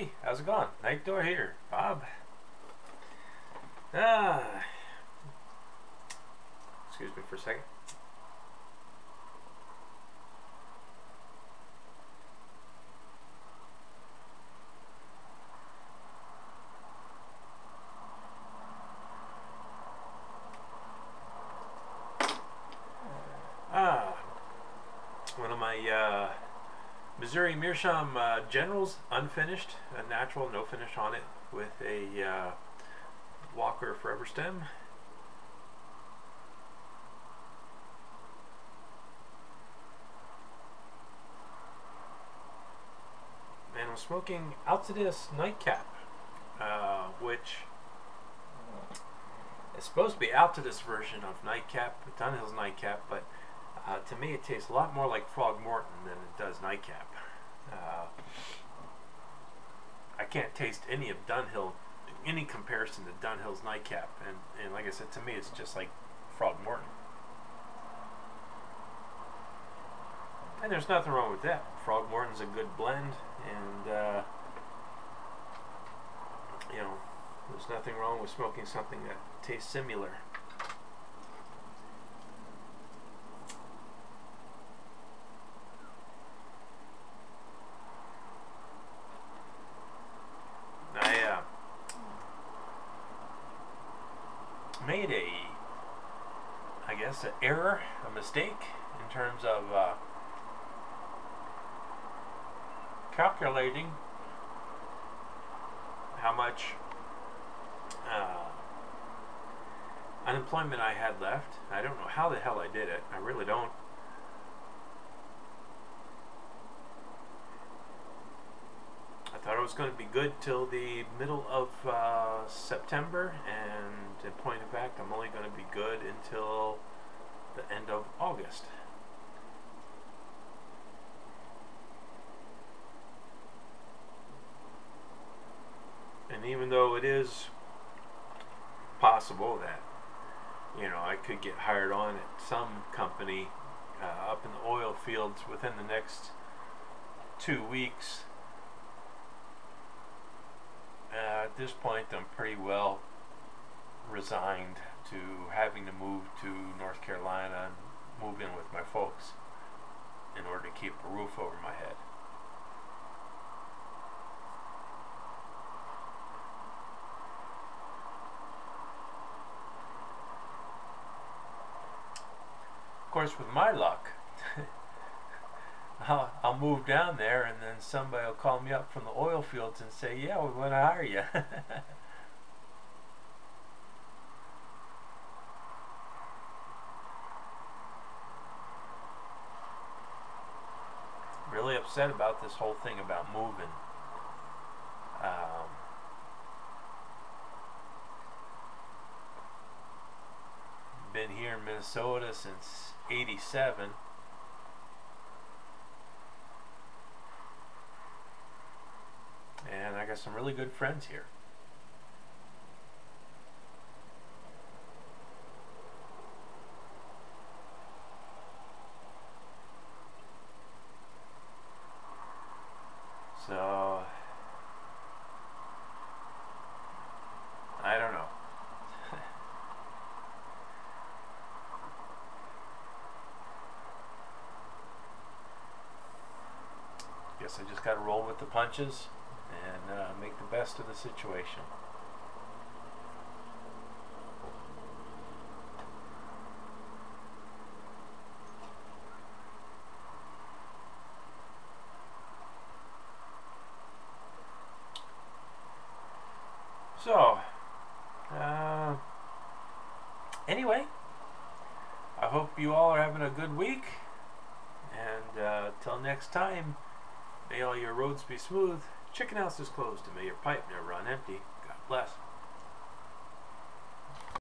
Hey, how's it going? Knightdor here, Bob. Ah. Excuse me for a second. Ah. One of my uh, Missouri Meerschaum uh, Generals, unfinished, a natural, no finish on it, with a uh, Walker Forever Stem. And I'm smoking Altadis Nightcap, uh, which is supposed to be Altadis version of Nightcap, Dunhill's Nightcap, but uh, to me, it tastes a lot more like Frogmorton than it does Nightcap. Uh, I can't taste any of Dunhill, any comparison to Dunhill's Nightcap, and, and like I said, to me, it's just like Frogmorton. And there's nothing wrong with that. Frogmorton's a good blend, and uh, you know, there's nothing wrong with smoking something that tastes similar. I uh, made a, I guess, an error, a mistake in terms of uh, calculating how much uh, unemployment I had left. I don't know how the hell I did it. I really don't. I thought it was going to be good till the middle of uh, September, and in point of fact, I'm only going to be good until the end of August. And even though it is possible that you know I could get hired on at some company uh, up in the oil fields within the next two weeks uh, at this point I'm pretty well resigned to having to move to North Carolina and move in with my folks in order to keep a roof over my head. Of course, with my luck, I'll, I'll move down there and then somebody will call me up from the oil fields and say, yeah, we want to hire you. really upset about this whole thing about moving. Um, been here in Minnesota since 87. And I got some really good friends here. So I don't know. Guess I just got to roll with the punches and uh, make the best of the situation. So, uh, anyway, I hope you all are having a good week. And uh, till next time, may all your roads be smooth, chicken house is closed, and may your pipe never run empty. God bless.